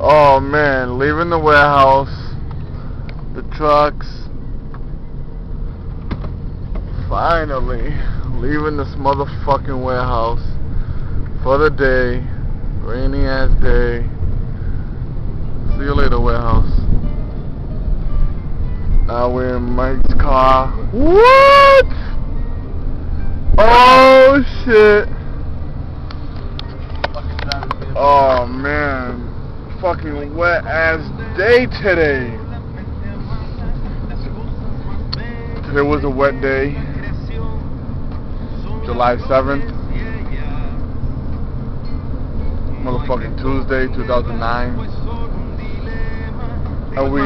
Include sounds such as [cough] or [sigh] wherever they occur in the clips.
Oh man, leaving the warehouse, the trucks. Finally, leaving this motherfucking warehouse for the day. Rainy ass day. See you later, warehouse. Now we're in Mike's car. What? Oh shit. Oh man. Fucking wet ass day today. Today was a wet day. July 7th. Motherfucking Tuesday, 2009. And we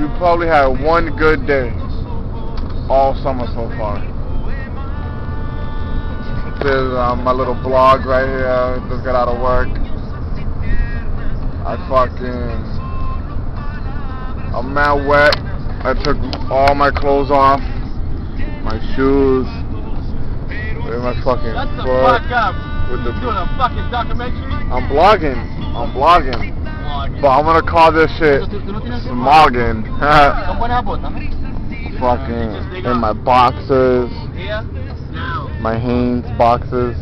we probably had one good day all summer so far. There's um, my little blog right here. Just got out of work. I fucking I'm mad wet. I took all my clothes off, my shoes, with my fucking Shut the foot. fuck up. With the doing a fucking documentary? I'm blogging. I'm blogging. Vlogging. But I'm gonna call this shit Tú- tú no tienes que smogging. [laughs] Son buenas botas. fucking in my boxes. My Hanes boxes.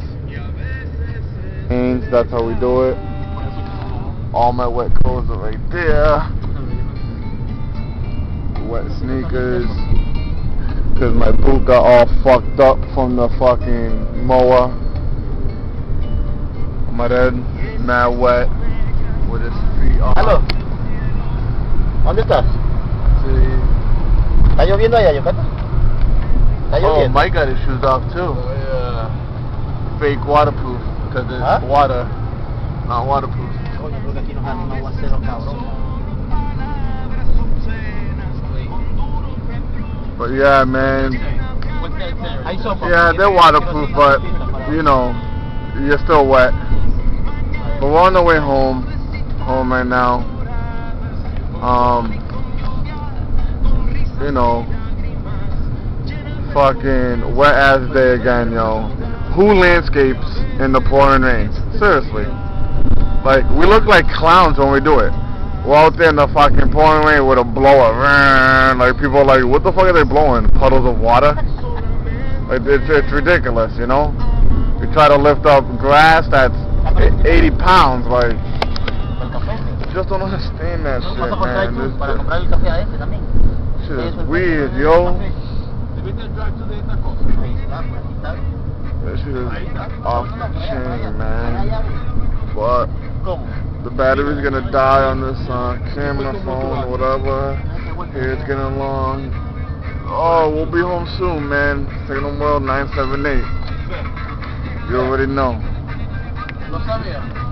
Hanes, that's how we do it. All my wet clothes are right there. Wet sneakers. Cause my boot got all fucked up from the fucking mower. My dad, mad wet. With his feet all Aló. ¿Dónde estás? See? ¿Está lloviendo allá, Yocata? ¿Está Oh. Mike got his shoes off too. Oh, yeah. Fake waterproof, because it's Huh? water, not waterproof. Coño, creo que aquí nos un cabrón. But yeah, man, yeah, they're waterproof, but you know, you're still wet. But we're on the way home, home right now. Um, you know, fucking wet ass day again, yo. Who landscapes in the pouring rain? Seriously. Like, we look like clowns when we do it. We're out there in the fucking pouring rain with a blower. Like, people are like, what the fuck are they blowing? Puddles of water? Like, it's, it's ridiculous, you know? We try to lift up grass that's e- 80 pounds, like, ¿El just don't understand that shit, vas a comprar man. This para comprar el café a ese también? shit is weird, yo. café. Debiste drive to de esta cosa. Ahí está, pues, ahí está. That shit is off the chain, man. Allá, allá. But ¿Cómo? The battery's gonna die on this uh, camera, phone, whatever. Here it's getting long. Oh, we'll be home soon, man. Signal World 978. You already know.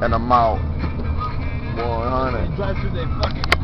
And I'm out. 100.